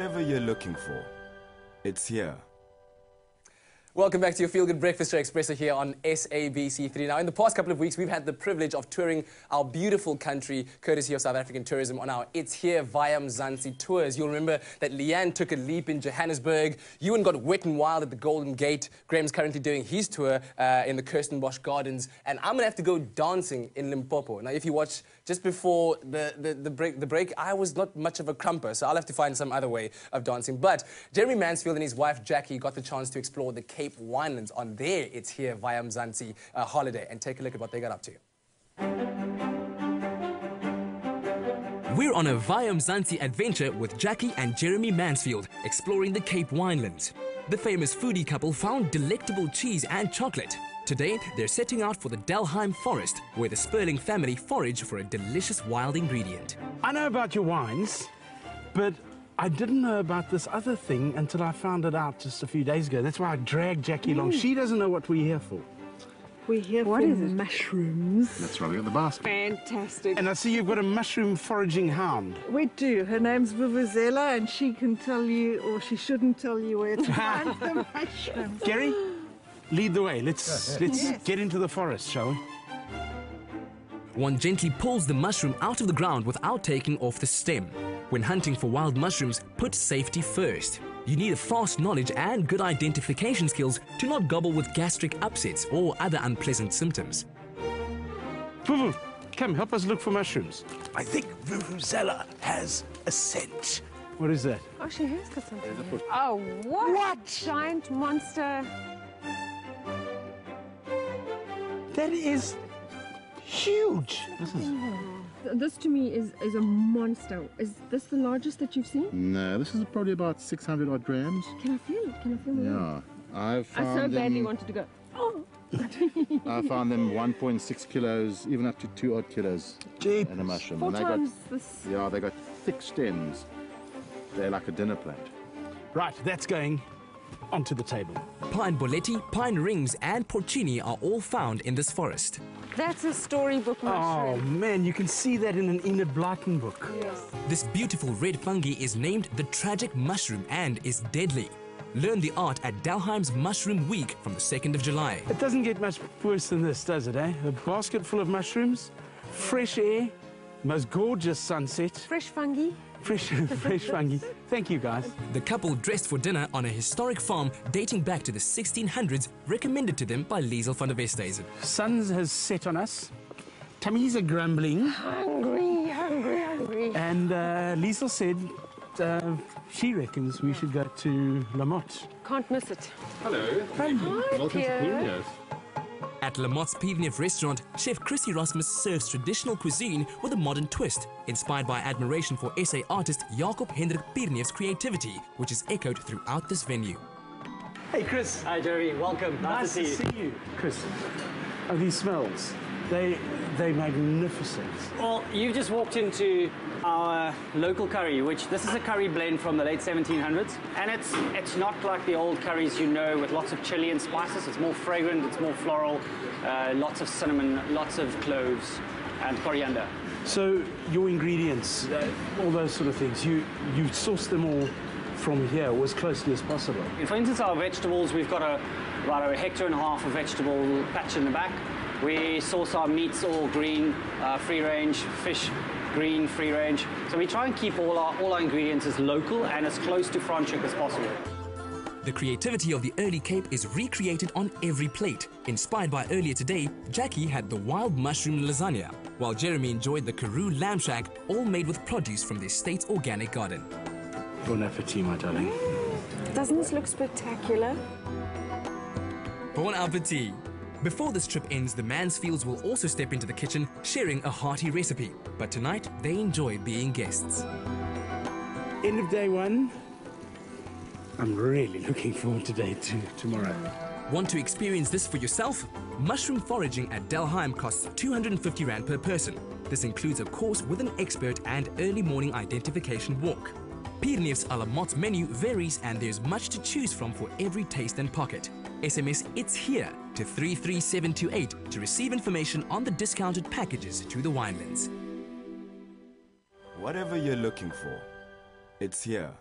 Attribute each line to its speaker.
Speaker 1: you're looking for, it's here.
Speaker 2: Welcome back to your Feel Good Breakfast Show Expresso here on SABC3. Now, in the past couple of weeks, we've had the privilege of touring our beautiful country, courtesy of South African Tourism, on our It's Here via Mzansi tours. You'll remember that Leanne took a leap in Johannesburg, Ewan got wet and wild at the Golden Gate, Graham's currently doing his tour uh, in the Kirstenbosch Gardens, and I'm going to have to go dancing in Limpopo. Now, if you watch just before the, the, the, break, the break, I was not much of a crumper, so I'll have to find some other way of dancing. But Jeremy Mansfield and his wife Jackie got the chance to explore the Cape Winelands on their It's Here via Mzansi uh, holiday and take a look at what they got up to. We're on a Via Mzansi adventure with Jackie and Jeremy Mansfield, exploring the Cape Winelands. The famous foodie couple found delectable cheese and chocolate. Today, they're setting out for the Delheim forest, where the Sperling family forage for a delicious wild ingredient.
Speaker 3: I know about your wines, but I didn't know about this other thing until I found it out just a few days ago. That's why I dragged Jackie mm. along. She doesn't know what we're here for.
Speaker 4: We're here what for mushrooms.
Speaker 5: That's right, we got the basket.
Speaker 4: Fantastic.
Speaker 3: And I see you've got a mushroom foraging hound.
Speaker 4: We do. Her name's Vuvuzela, and she can tell you, or she shouldn't tell you where to find the mushrooms.
Speaker 3: Gary, lead the way. Let's, let's yes. get into the forest, shall we?
Speaker 2: One gently pulls the mushroom out of the ground without taking off the stem. When hunting for wild mushrooms, put safety first. You need a fast knowledge and good identification skills to not gobble with gastric upsets or other unpleasant symptoms.
Speaker 3: Vuvu, come help us look for mushrooms.
Speaker 6: I think Vuvuzela has a scent.
Speaker 3: What is that?
Speaker 4: Oh, she has got something. Oh, what?
Speaker 3: What?
Speaker 4: Giant monster.
Speaker 3: That is huge.
Speaker 4: This is. Mm-hmm. This to me is, is a monster. Is this the largest that you've seen?
Speaker 5: No, this is probably about 600 odd grams.
Speaker 4: Can I feel it? Can I feel it?
Speaker 5: Yeah. I've
Speaker 4: found I so badly wanted to go. Oh.
Speaker 5: I found them 1.6 kilos, even up to two odd kilos
Speaker 4: Jeep.
Speaker 5: in a mushroom.
Speaker 4: Four
Speaker 5: and they
Speaker 4: times
Speaker 5: got,
Speaker 4: this.
Speaker 5: Yeah, they got thick stems. They're like a dinner plate.
Speaker 3: Right, that's going onto the table.
Speaker 2: Pine boletti, pine rings, and porcini are all found in this forest.
Speaker 4: That's a storybook mushroom.
Speaker 3: Oh, man, you can see that in an Enid Blyton book.
Speaker 4: Yes.
Speaker 2: This beautiful red fungi is named the tragic mushroom and is deadly. Learn the art at Delheim's Mushroom Week from the 2nd of July.
Speaker 3: It doesn't get much worse than this, does it, eh? A basket full of mushrooms, fresh air, most gorgeous sunset.
Speaker 4: Fresh fungi.
Speaker 3: Fresh, fresh fungi. Thank you, guys.
Speaker 2: The couple dressed for dinner on a historic farm dating back to the 1600s, recommended to them by Liesel van der Westhuizen.
Speaker 3: Sun has set on us. Tummies are grumbling.
Speaker 4: Hungry, hungry, hungry.
Speaker 3: And uh, Liesel said uh, she reckons we should go to La Motte.
Speaker 4: Can't miss it.
Speaker 5: Hello.
Speaker 4: Hi,
Speaker 5: Welcome to
Speaker 2: at La Motte's Pierneef restaurant, chef Chris Erasmus serves traditional cuisine with a modern twist, inspired by admiration for SA artist Jacob Hendrik Pierneef's creativity, which is echoed throughout this venue.
Speaker 3: Hey, Chris.
Speaker 7: Hi, Jerry. Welcome.
Speaker 3: Nice, nice to, see, to see you. Chris, oh, these smells. They, they're magnificent.
Speaker 7: Well, you've just walked into our local curry, which this is a curry blend from the late 1700s. And it's, it's not like the old curries you know with lots of chili and spices. It's more fragrant, it's more floral, uh, lots of cinnamon, lots of cloves and coriander.
Speaker 3: So your ingredients, uh, all those sort of things, you, you source them all from here as closely as possible?
Speaker 7: For instance, our vegetables, we've got a, about a hectare and a half of vegetable patch in the back. We source our meats all green, uh, free range, fish green, free range. So we try and keep all our, all our ingredients as local and as close to Franschhoek as possible.
Speaker 2: The creativity of the early Cape is recreated on every plate. Inspired by earlier today, Jackie had the wild mushroom lasagna, while Jeremy enjoyed the Karoo lamb shack, all made with produce from the estate's organic garden.
Speaker 3: Bon appetit, my darling.
Speaker 4: Doesn't this look spectacular?
Speaker 2: Bon appetit. Before this trip ends, the Mansfields will also step into the kitchen, sharing a hearty recipe. But tonight, they enjoy being guests.
Speaker 3: End of day one. I'm really looking forward to day two tomorrow.
Speaker 2: Want to experience this for yourself? Mushroom foraging at Delheim costs 250 Rand per person. This includes a course with an expert and early morning identification walk. Pierneef's a la Motte menu varies and there's much to choose from for every taste and pocket. SMS It's Here to 33728 to receive information on the discounted packages to the winelands.
Speaker 1: Whatever you're looking for, it's here.